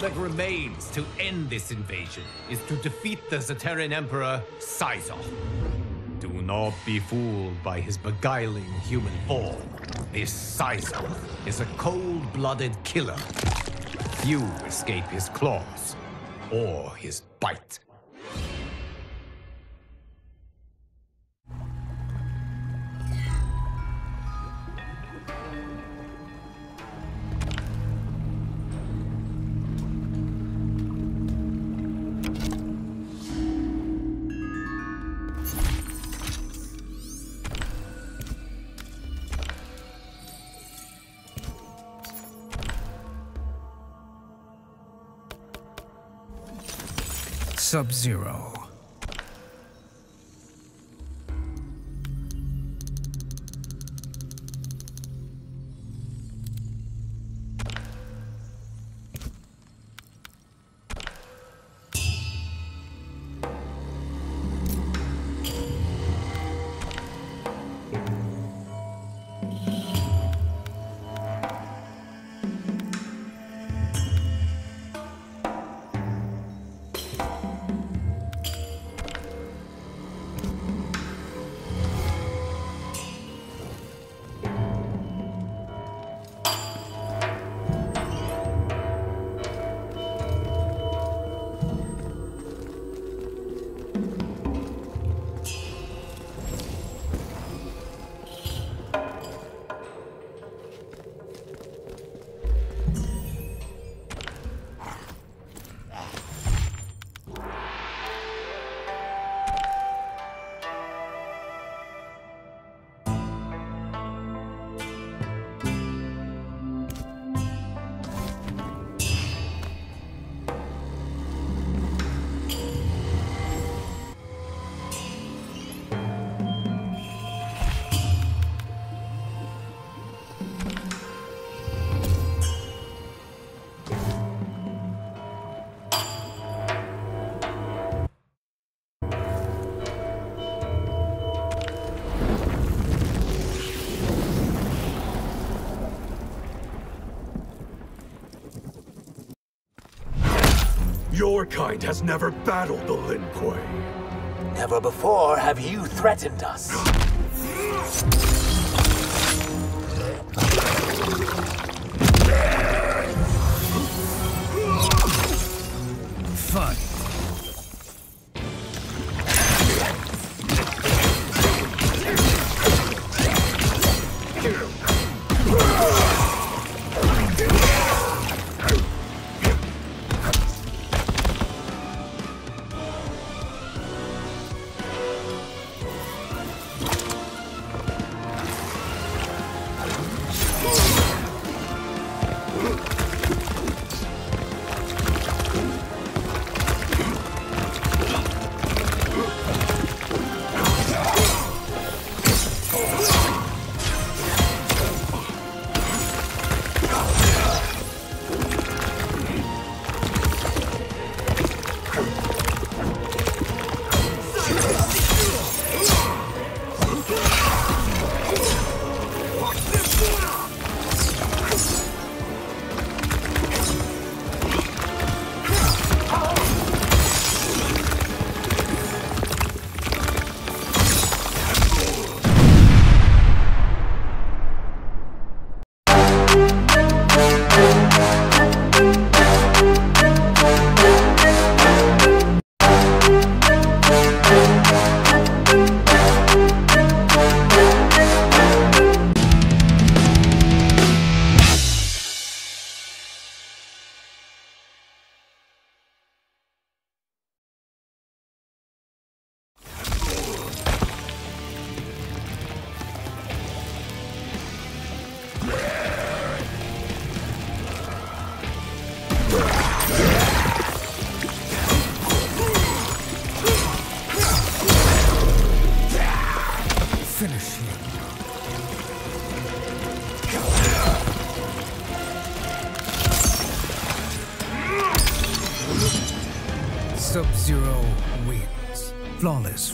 that remains to end this invasion is to defeat the Zaterran Emperor, Syzoth. Do not be fooled by his beguiling human form. This Syzoth is a cold-blooded killer. Few escape his claws or his bite. Sub-Zero. Your kind has never battled the Lin Kuei. Never before have you threatened us.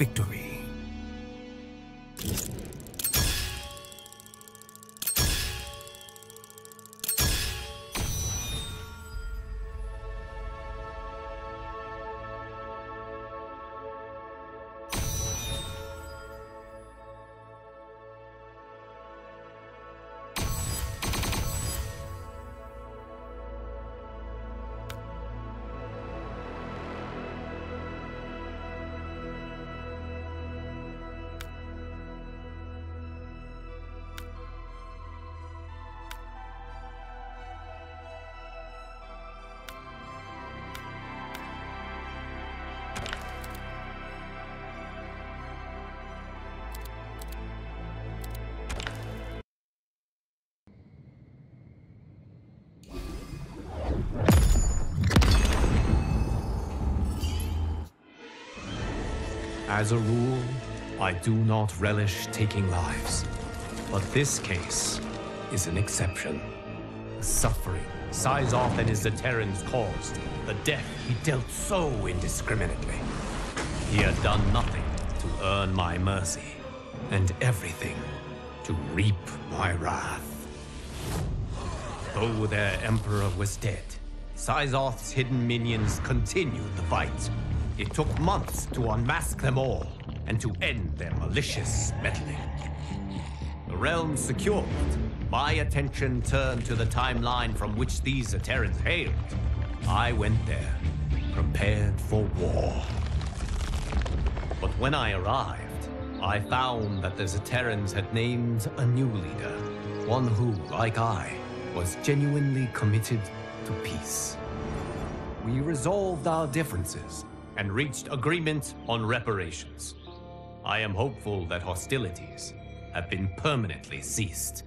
victory. As a rule, I do not relish taking lives. But this case is an exception. The suffering Syzoth and his Zaterrans caused, the death he dealt so indiscriminately. He had done nothing to earn my mercy, and everything to reap my wrath. Though their emperor was dead, Syzoth's hidden minions continued the fight. It took months to unmask them all and to end their malicious meddling. The realm secured, my attention turned to the timeline from which these Zaterrans hailed. I went there, prepared for war. But when I arrived, I found that the Zaterrans had named a new leader, one who, like I, was genuinely committed to peace. We resolved our differences and reached agreement on reparations. I am hopeful that hostilities have been permanently ceased.